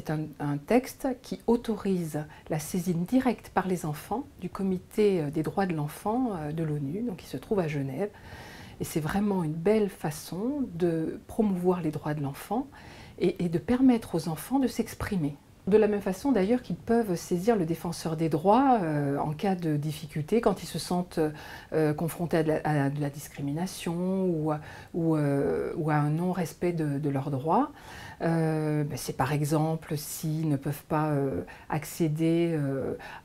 c'est un, texte qui autorise la saisine directe par les enfants du comité des droits de l'enfant de l'ONU, qui se trouve à Genève. Et c'est vraiment une belle façon de promouvoir les droits de l'enfant et, de permettre aux enfants de s'exprimer. De la même façon d'ailleurs qu'ils peuvent saisir le défenseur des droits euh, en cas de difficulté, quand ils se sentent euh, confrontés à de, la, discrimination ou, euh, à un non-respect de, leurs droits. Ben, c'est par exemple s'ils ne peuvent pas accéder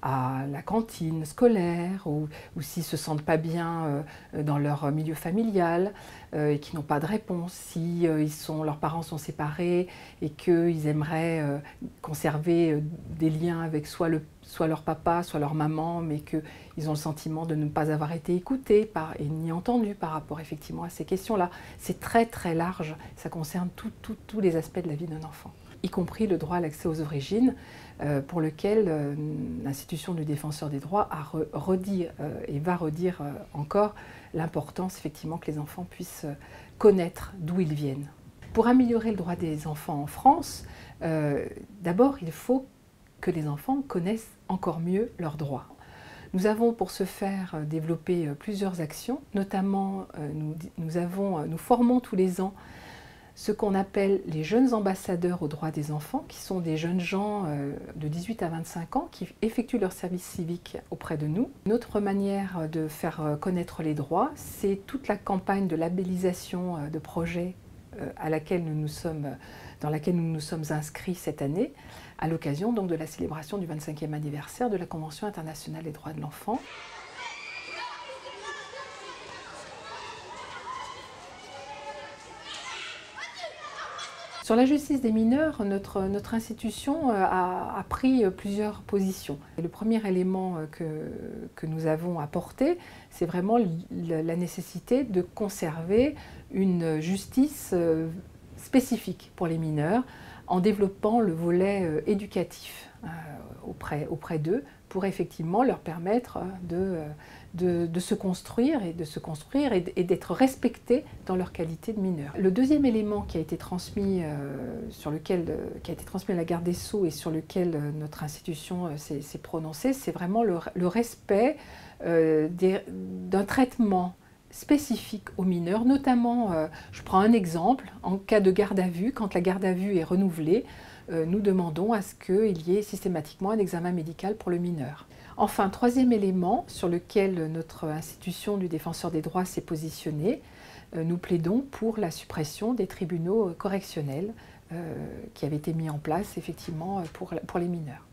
à la cantine scolaire ou, ou s'ils ne se sentent pas bien dans leur milieu familial et qui n'ont pas de réponse, si sont, leurs parents sont séparés et qu'ils aimeraient conserver euh, des liens avec soit, le, soit leur papa, soit leur maman, mais qu'ils ont le sentiment de ne pas avoir été écoutés et ni entendus par rapport effectivement à ces questions-là. C'est très très large, ça concerne tous les aspects de la vie d'un enfant, y compris le droit à l'accès aux origines, euh, pour lequel euh, l'institution du défenseur des droits a redit et va redire encore l'importance effectivement que les enfants puissent connaître d'où ils viennent. Pour améliorer le droit des enfants en France, euh, d'abord, il faut que les enfants connaissent encore mieux leurs droits. Nous avons pour ce faire euh, développé euh, plusieurs actions, notamment nous, nous formons tous les ans ce qu'on appelle les jeunes ambassadeurs aux droits des enfants, qui sont des jeunes gens de 18 à 25 ans qui effectuent leur service civique auprès de nous. Une autre manière de faire connaître les droits, c'est toute la campagne de labellisation de projets à laquelle nous nous sommes dans laquelle nous nous sommes inscrits cette année, à l'occasion donc de la célébration du 25e anniversaire de la Convention internationale des droits de l'enfant. Sur la justice des mineurs, notre, institution euh, a, pris plusieurs positions. le premier élément euh, que, nous avons apporté, c'est vraiment la nécessité de conserver une justice euh, spécifique pour les mineurs en développant le volet euh, éducatif euh, auprès, d'eux pour effectivement leur permettre euh, de, se construire et de se construire et d'être respectés dans leur qualité de mineurs. Le deuxième élément qui a été transmis, sur lequel, transmis à la garde des Sceaux et sur lequel notre institution s'est prononcée, c'est vraiment le respect d'un traitement spécifiques aux mineurs, notamment, euh, je prends un exemple, en cas de garde à vue, quand la garde à vue est renouvelée, euh, nous demandons à ce qu'il y ait systématiquement un examen médical pour le mineur. Enfin, troisième élément sur lequel notre institution du défenseur des droits s'est positionnée, euh, nous plaidons pour la suppression des tribunaux correctionnels qui avaient été mis en place effectivement pour les mineurs.